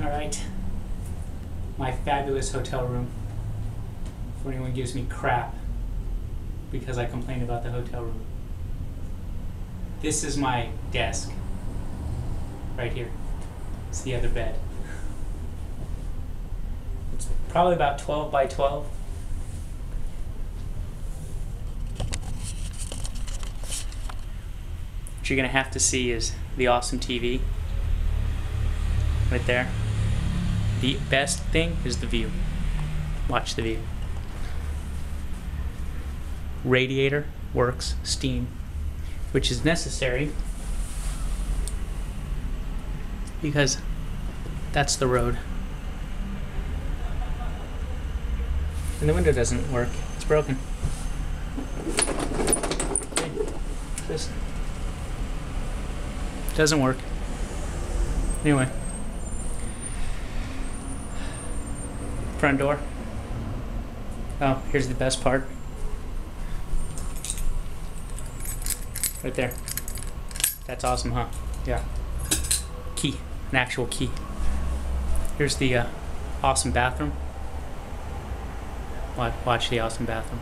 All right. My fabulous hotel room. If anyone gives me crap because I complain about the hotel room. This is my desk. Right here. It's the other bed. It's probably about 12 by 12. What you're gonna have to see is the awesome TV right there. The best thing is the view. Watch the view. Radiator works, steam, which is necessary because that's the road. And the window doesn't work, it's broken. Okay. This doesn't work. Anyway. Front door. Oh, here's the best part. Right there. That's awesome, huh? Yeah. Key. An actual key. Here's the uh, awesome bathroom. Watch, watch the awesome bathroom.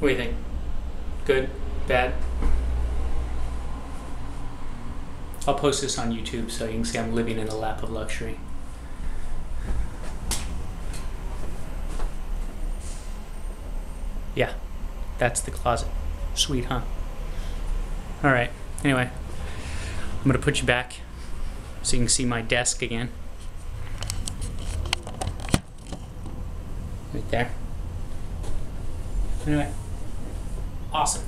What do you think? Good? Bad? I'll post this on YouTube so you can see I'm living in a lap of luxury. Yeah, that's the closet. Sweet, huh? All right. Anyway, I'm gonna put you back so you can see my desk again. Right there. Anyway, awesome.